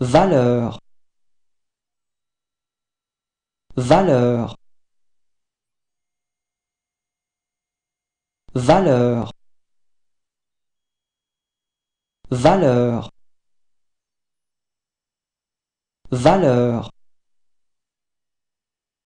valeur. Valeur. Valeur. Valeur. Valeur.